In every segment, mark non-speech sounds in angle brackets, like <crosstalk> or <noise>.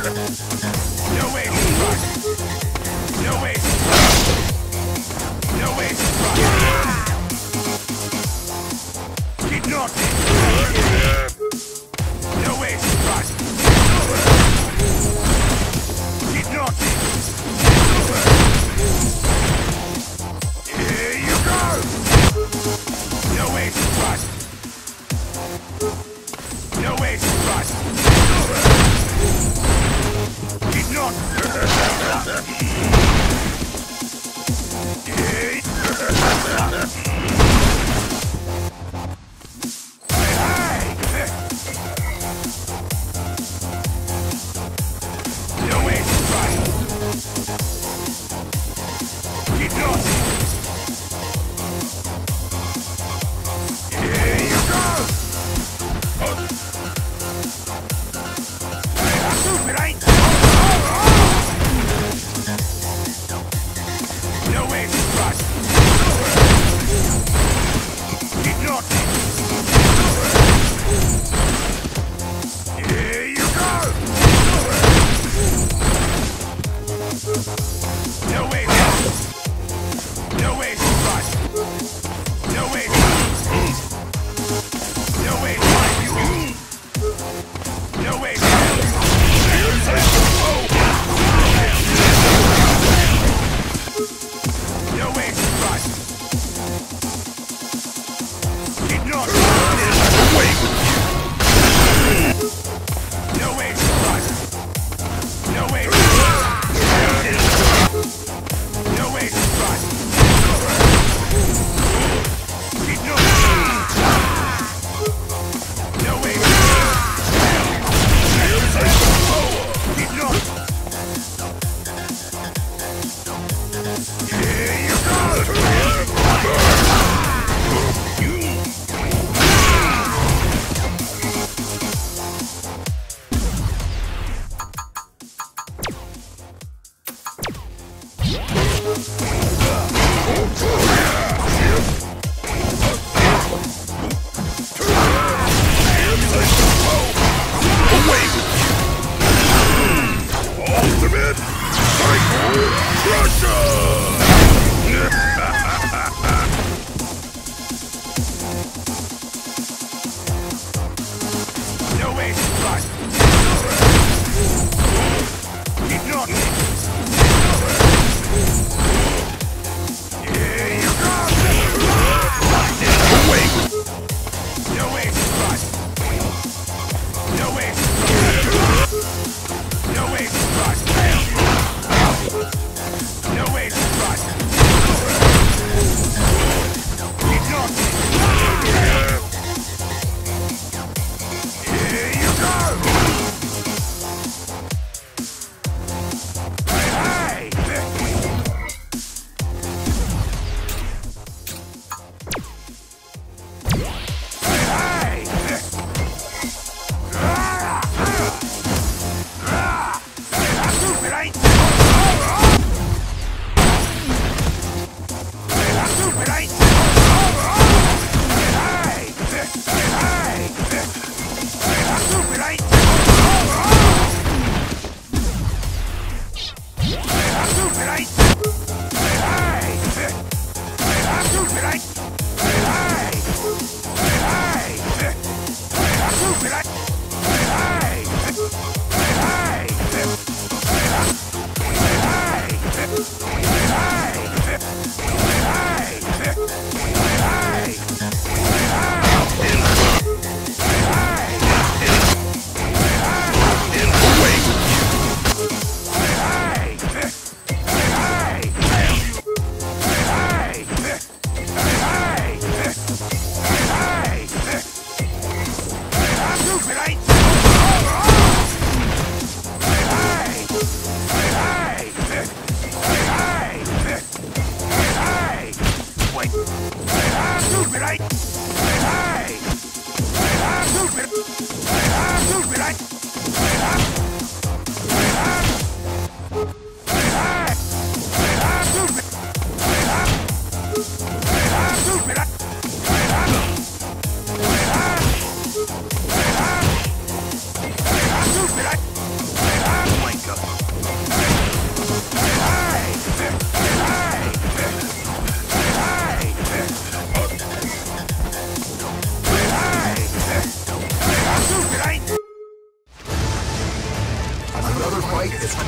Thank <laughs> you.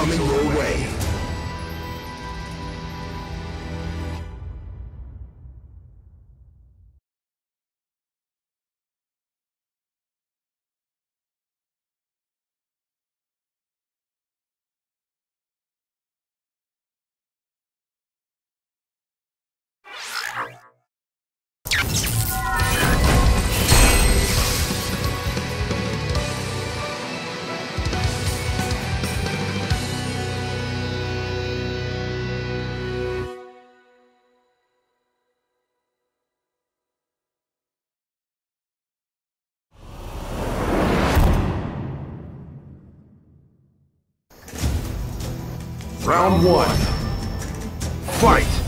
coming your way. Round one. Fight!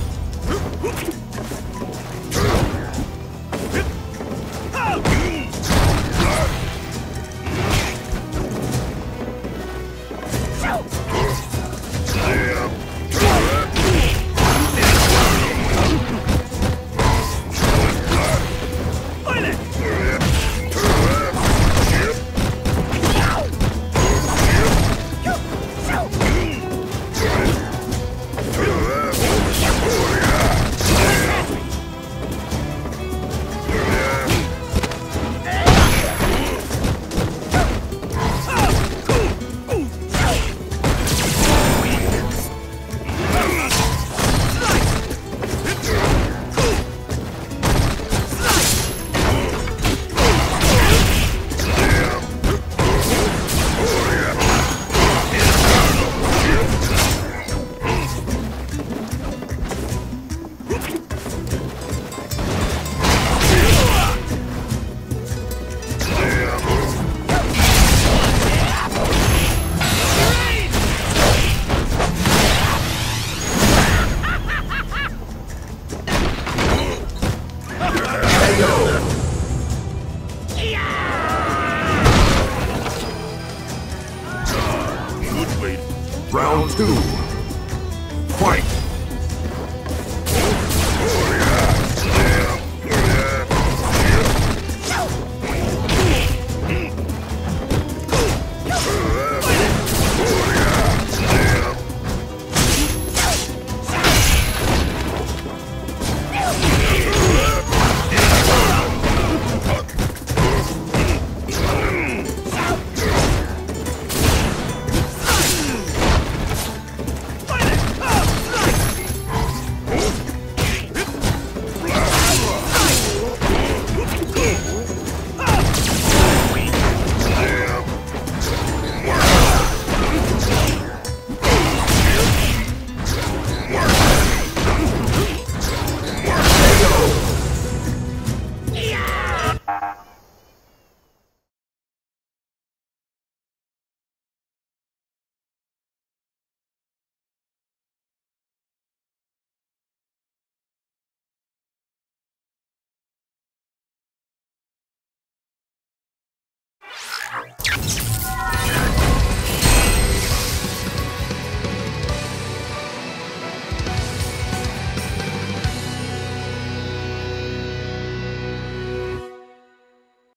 Round two. Fight!